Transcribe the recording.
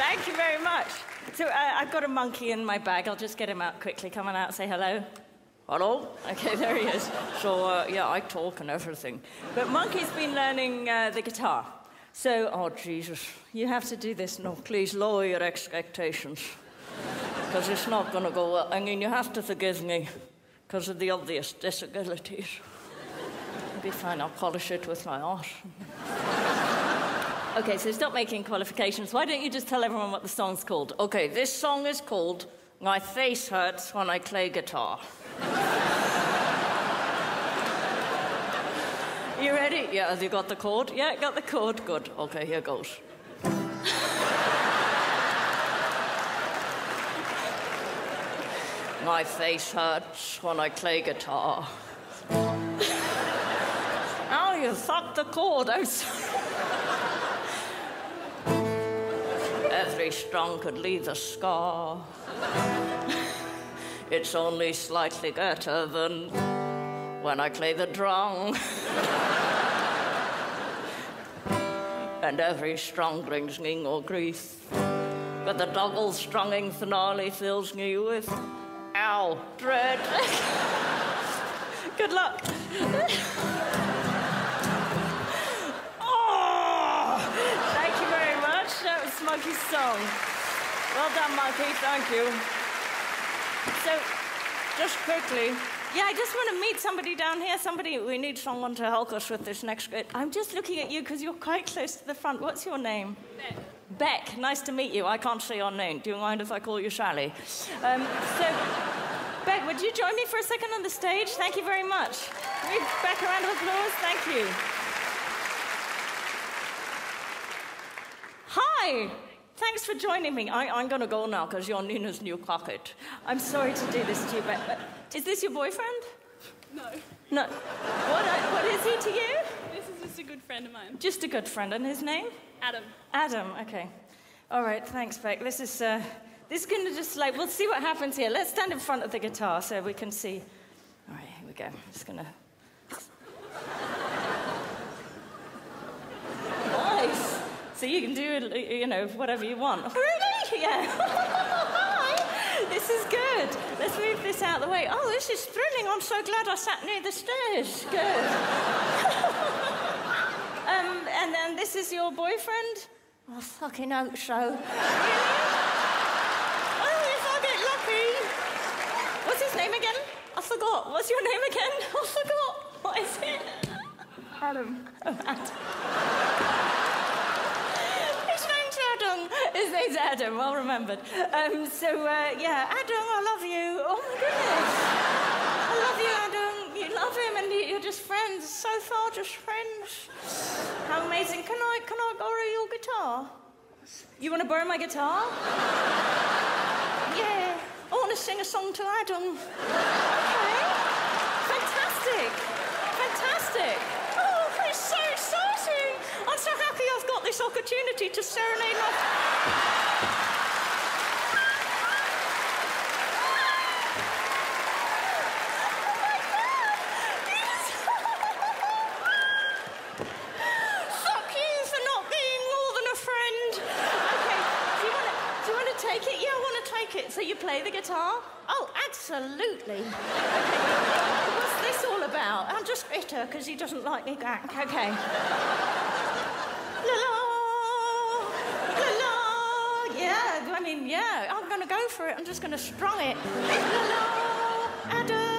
Thank you very much. So uh, I've got a monkey in my bag. I'll just get him out quickly. Come on out, say hello. Hello? Okay, there he is. So, uh, yeah, I talk and everything. But Monkey's been learning uh, the guitar. So, oh, Jesus, you have to do this. No, please lower your expectations. Because it's not going to go well. I mean, you have to forgive me because of the obvious disabilities. It'll be fine. I'll polish it with my art. Okay, so stop making qualifications. Why don't you just tell everyone what the song's called? Okay, this song is called My Face Hurts When I Play Guitar. you ready? Yeah, have you got the chord? Yeah, got the chord. Good. Okay, here goes. My face hurts when I play guitar. oh, you fucked the chord. I'm sorry. Every strum could leave a scar. It's only slightly better than when I play the drum. and every brings me more grief. But the double strunging finale fills me with ow, dread. Good luck. oh, thank you very much. Monkey's song. Well done, Monkey. Thank you. So, just quickly, yeah, I just want to meet somebody down here. Somebody, we need someone to help us with this next bit. I'm just looking at you because you're quite close to the front. What's your name? Beck. Beck, nice to meet you. I can't say your name. Do you mind if I call you Sally? Um, so, Beck, would you join me for a second on the stage? Thank you very much. Can we Beck a round of applause? Thank you. Hi. Thanks for joining me. I, am going to go now because you're Nina's new pocket. I'm sorry to do this to you, but, but is this your boyfriend? No. No. What, what is he to you? This is just a good friend of mine. Just a good friend. And his name? Adam. Adam, okay. All right, thanks, Beck. This is, uh, this is going to just like, we'll see what happens here. Let's stand in front of the guitar so we can see. All right, here we go. I'm just going to. nice. So you can do, you know, whatever you want. Really? Yeah. Hi. This is good. Let's move this out of the way. Oh, this is thrilling. I'm so glad I sat near the stairs. Good. um, and then this is your boyfriend? Oh, fucking hope so. really? Oh, if I get lucky. What's his name again? I forgot. What's your name again? I forgot. What is it? Adam. Oh, Adam. His name's Adam, well remembered. Um, so, uh, yeah, Adam, I love you. Oh, my goodness. I love you, Adam. You love him, and you're just friends. So far, just friends. How amazing. Can I, can I borrow your guitar? You want to borrow my guitar? yeah. I want to sing a song to Adam. Okay. Fantastic. Fantastic! I'm so happy I've got this opportunity to serenade my. My god! Fuck you for not being more than a friend! Okay, do you want to take it? Yeah, I want to take it. So you play the guitar? Oh, absolutely. What's this all about? I'm just bitter because he doesn't like me back. Okay la la, la la. Yeah, I mean, yeah, I'm gonna go for it. I'm just gonna strong it. La la, Adam.